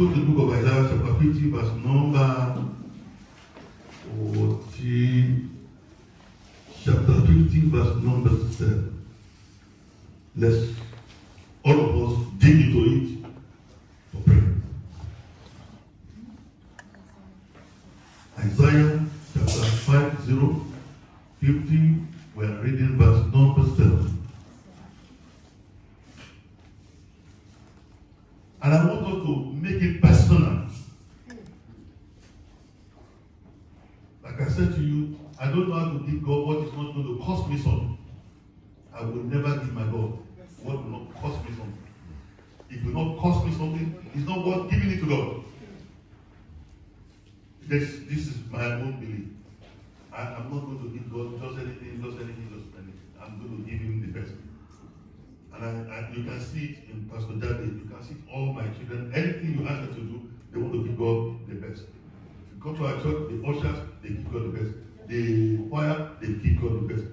go to the book of Isaiah chapter 50 verse number 40 chapter 50 verse number 7. Let's all of us dig into it for prayer. Isaiah chapter 50, 50, we are reading verse number 7. Belief. I, I'm not going to give God just anything, just anything, just anything. I'm going to give him the best. And I, I, you can see it in Pastor Daddy. You can see it all my children. Anything you ask them to do, they want to give God the best. If you come to our church, the ushers, they give God the best. The choir, they give God the best.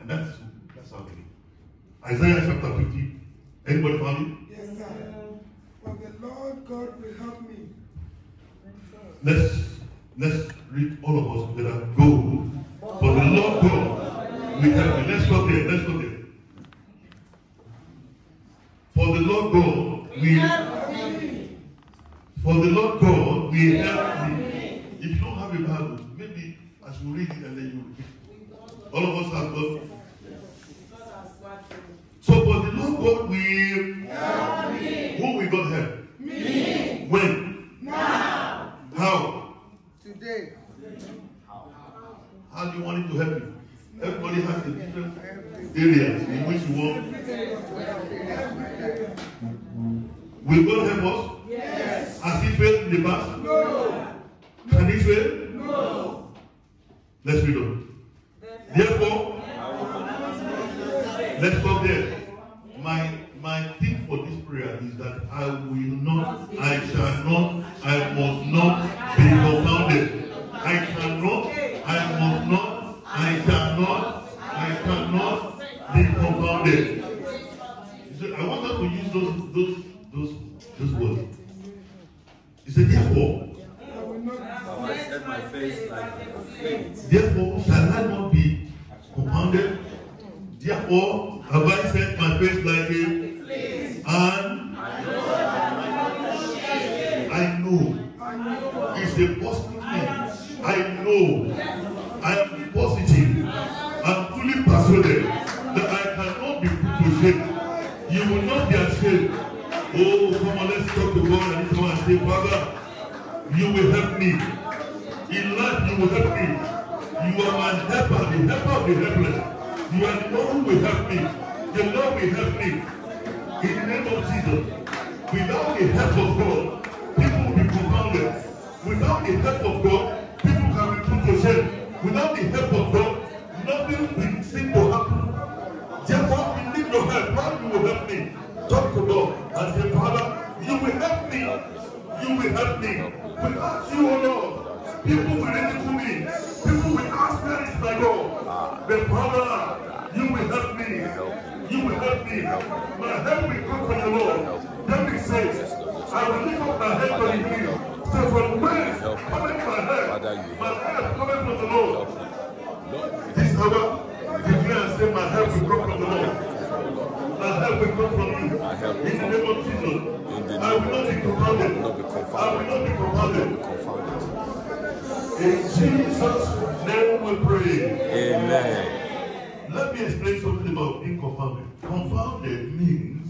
And that's that's how they Isaiah chapter 50. Anybody found it? Yes, sir. For the Lord God will help me. Let's let's read all of us together. Go. For the Lord God help me. Let's go there. Let's go there. For the Lord God will for the Lord God will help me. If you don't have a Bible, maybe as you read it and then you repeat. All of us have God. So for the Lord God will help me. Who will God help? Me. When? Today. How do you want him to help you? Everybody has a different areas in which you want. Will God help us? Yes. Has he failed in the past? No. Can he fail? No. Let's read on. Therefore, let's stop there. My my thing for this prayer is that I will not, I shall not, must not be confounded. I cannot, I know it's a positive thing. I know I am positive. I'm fully persuaded that I cannot be put to shame. You will not be ashamed. Oh, come on, let's talk to God and come and say, Father, you will help me. In life, you will help me. You are my helper, the helper of the helpless. You are the one who will help me. The Lord will help me. In the name of Jesus. Without the help of God, Without the help of God, people can be put to shame. Without the help of God, nothing will seem to happen. Therefore, we need your help. Lord, you will help me. Talk to God and say, Father, you will help me. You will help me. Without you, O Lord, people will ridicule me. People will ask, where is my God? But Father, you will help me. You will help me. My help will come from the Lord. David says, I will lift up my head to the hill. From whence cometh my help? My help cometh from the Lord. This hour, declare and say, my help will come from the Lord. My help will come from you. In the name of Jesus. I will not be confounded. I will not be confounded. In Jesus' name we pray. Amen. Let me explain something about being confounded. Confounded means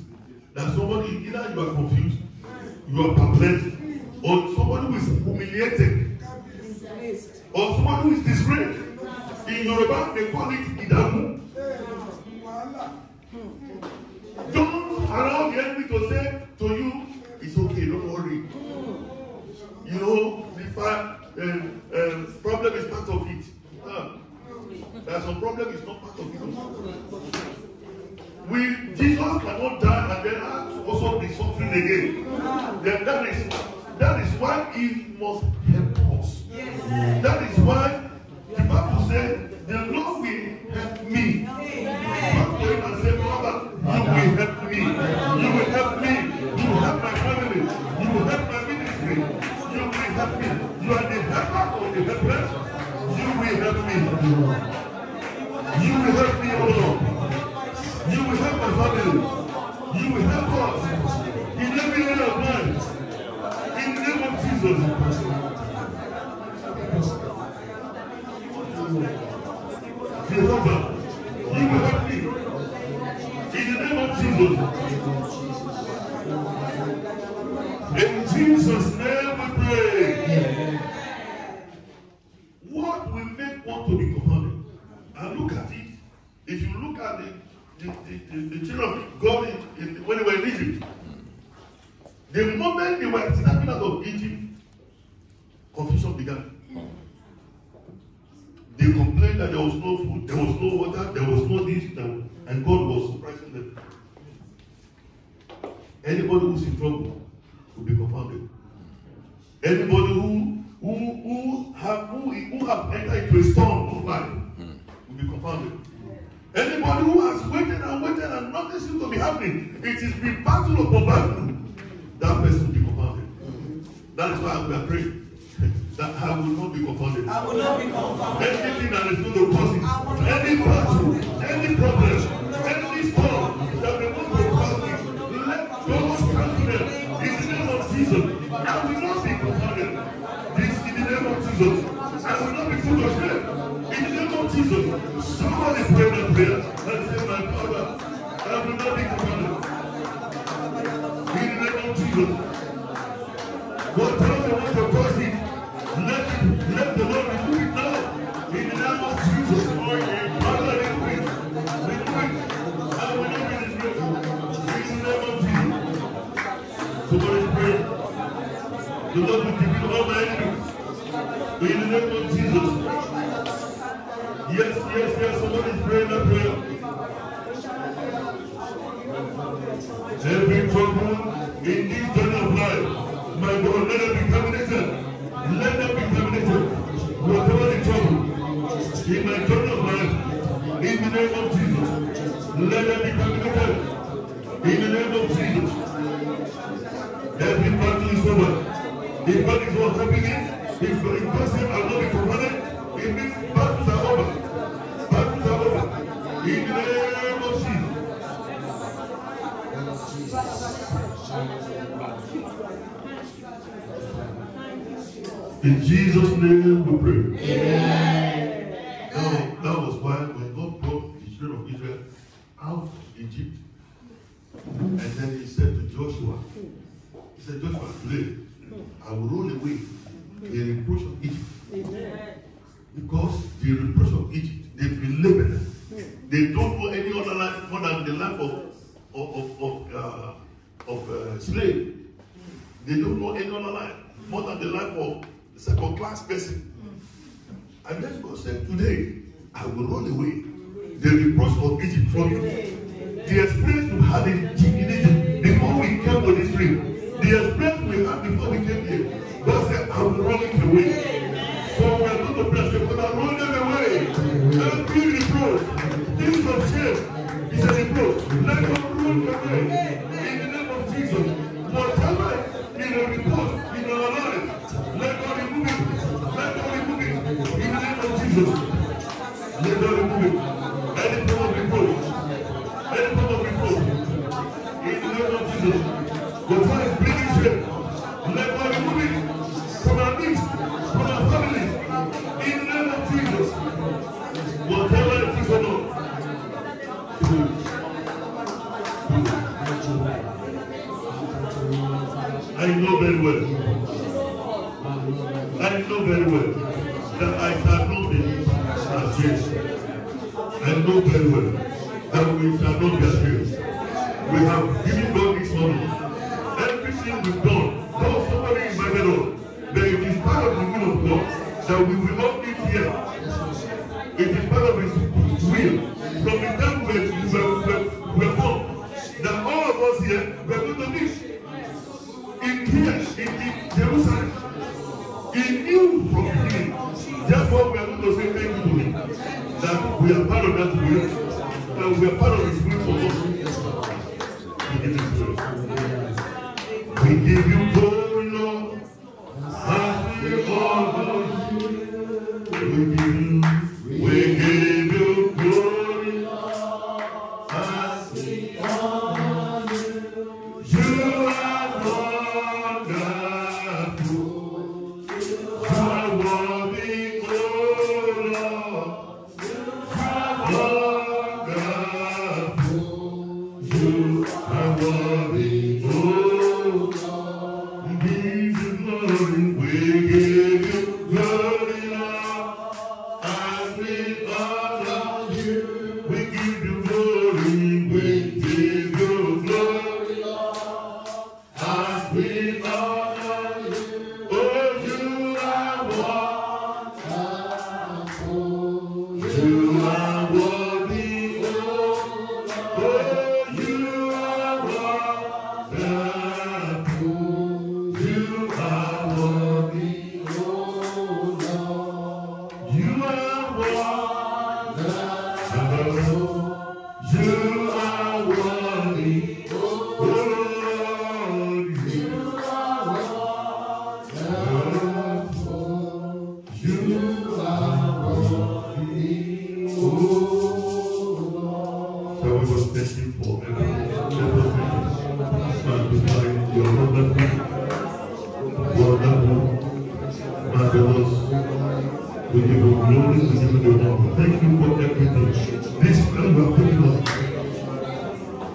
that somebody, either you are confused, you are perplexed, or somebody who is humiliated, or somebody who is disgraced. In Yoruba, they call it idamu. Don't allow the enemy to say to you, it's okay, don't worry. You know, the fact, um, um, problem is part of it. Ah, There's some problem is not part of it. We, Jesus cannot die and then also be suffering again. Then that is That is why he must help us. Yes. That is why the Bible said, the Lord will help me. Not going and said, Father, you will help me. You will help me. You will help my family. You will help my ministry. You will help me. You are the helper of the helpless. You will help me. You will help me, O Lord. You will help my family. You will help us. The, the, the, children of God in, in, when they were in Egypt, the moment they were stepping out of Egypt, confusion began. They complained that there was no food, there was no water, there was no this, and God was surprising them. Anybody who's in trouble will be confounded. Anybody who who who have who, who have entered into a storm of life will be confounded. Anybody who has waited and waited and nothing seems to be happening, it is the battle upon battle. That person will be confounded. That is why we are praying that I will not be confounded. I will not be confounded. Anything that is going to cause it, any battle, any problem, any storm Somebody pray that prayer and say, My Father, I will not be confounded. Yes, yes, yes. Somebody pray that prayer. Every trouble in this journey of life, my God, let it be terminated. Let it be terminated. Whatever the trouble in my journey of life, in the name of Jesus, let it be terminated. In Jesus' name we pray. Now, that was why when God brought the children of Israel out of Egypt, and then he said to Joshua, he said, Joshua, today I will roll away the reproach of Egypt. Because the reproach of Egypt, they've been labeled. They don't know any other life more than the life of of of, They don't know any other life more than the life of the second class person. And then God said, Today I will roll away the reproach of Egypt from you. The experience we had in Egypt know very well that we cannot be ashamed. We have given God this money. Everything we've done, though somebody invited us, that it is part of the will of God that we will not meet here. And you. And give you the honor. Thank you for everything. This time we are taking us.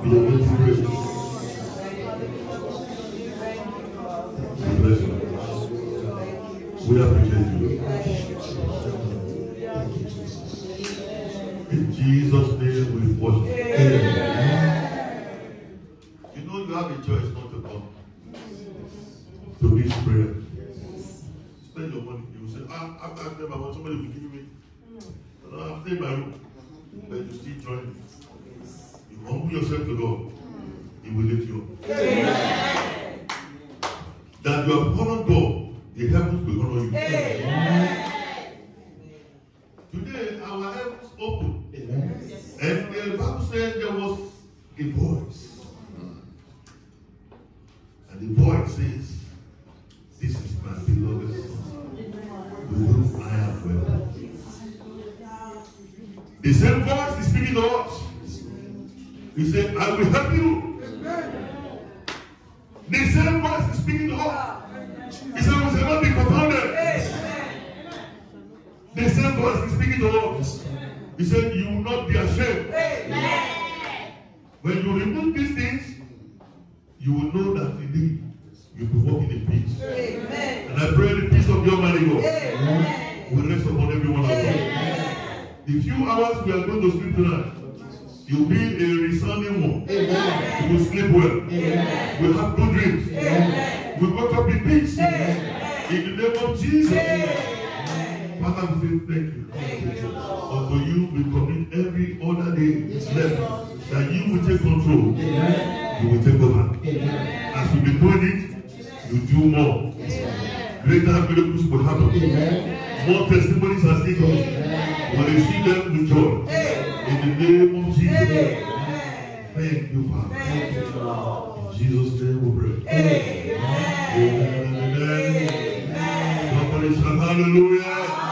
We are going to praise. We. We appreciate you. In Jesus' name we worship. You know you have a choice not to come to this prayer. Ah, after I pray my money, somebody will give me. No, I've stayed in my room. Hmm. But you still join. me. You humble yourself to God. Hmm. He will lift you up. That you have honored God, the heavens will honor you. Today, our heavens open. And the Bible said there was a voice. Hmm. And the voice says, The same voice is speaking to us. He said, I will help you. The same voice is speaking to us. He said, We shall not be confounded. The same voice is speaking to us. He said, You will not be ashamed. When you remove The few hours we are going to sleep tonight, you'll be a resounding one. You will sleep well. We'll have good dreams. We'll wake up in peace. In the name of Jesus. Father, we say thank you. Unto you we commit every other day left that you will take control. You will take over. As we be doing it, you do more. Greater miracles will happen. More testimonies are still coming. We receive them with joy. In the name of Jesus. Thank you, Father. In Jesus' name we pray. Amen. Amen. Somebody shout hallelujah.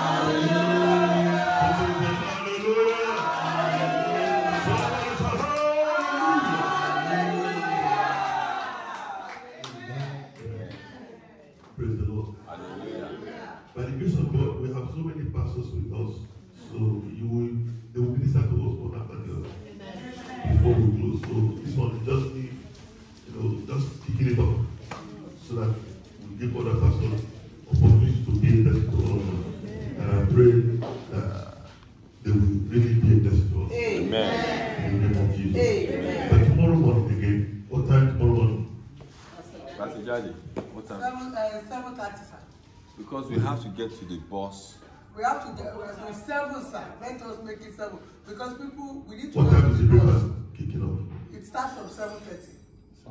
Because we have to get to the bus. We have to get, we're going seven, sir. Let us make it seven. Because people, we need to. What time is the breakfast kicking off? It starts from seven thirty.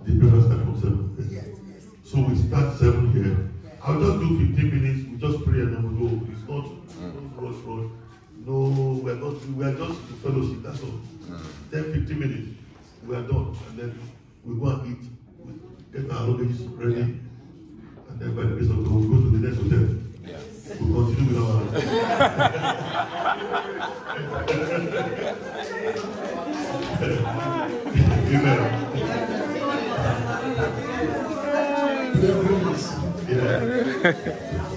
The breakfast starts from seven. Yes, yes. So we start seven here. I'll just do 15 minutes. We just pray and then we go. It's not no rush, rush. No, we're not. We are just in fellowship. That's all. 10, 15 minutes. We are done, and then we go and eat. We get our luggage ready, and then by the grace of God, we go to the next hotel. Yeah. We continue with our. Amen. Yeah.